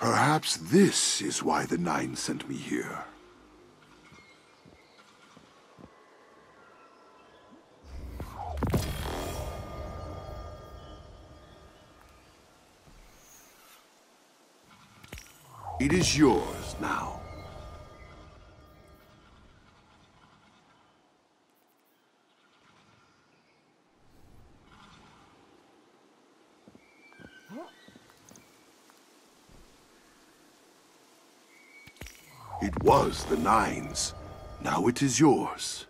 Perhaps this is why the Nine sent me here. It is yours now. It was the Nine's. Now it is yours.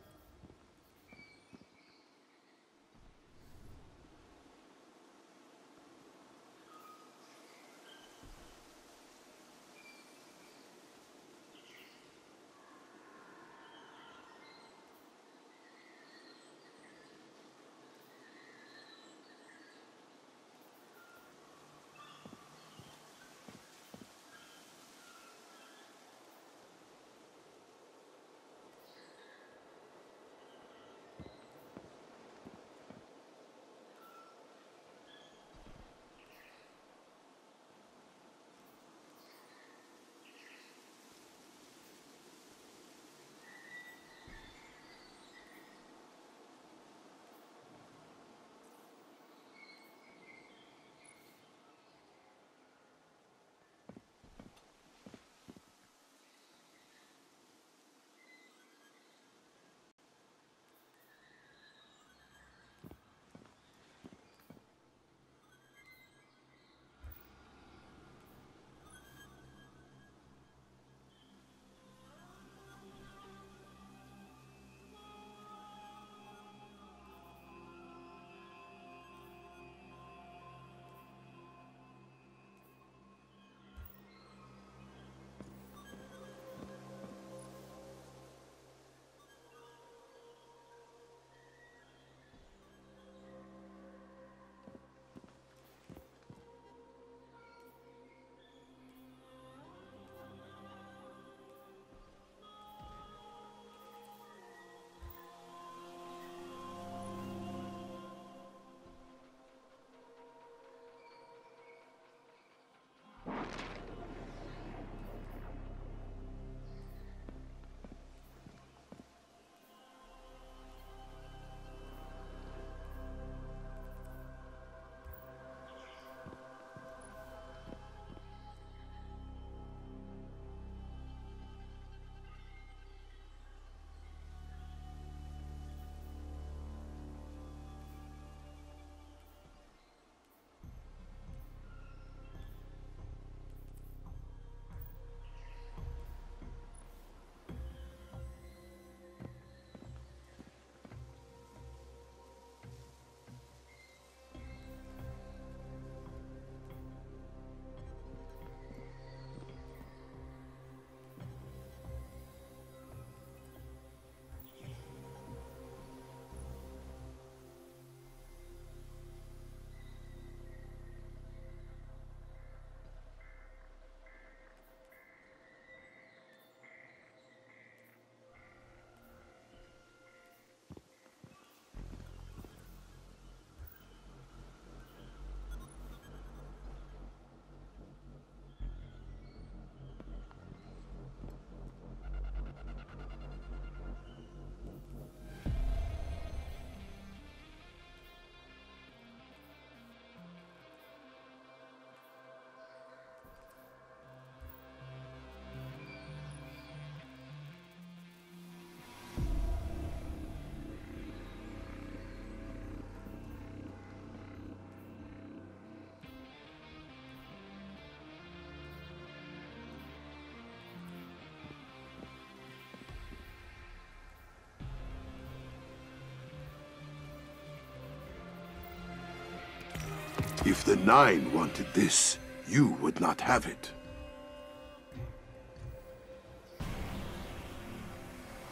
If the Nine wanted this, you would not have it.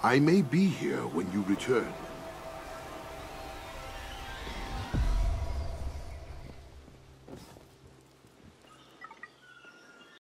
I may be here when you return.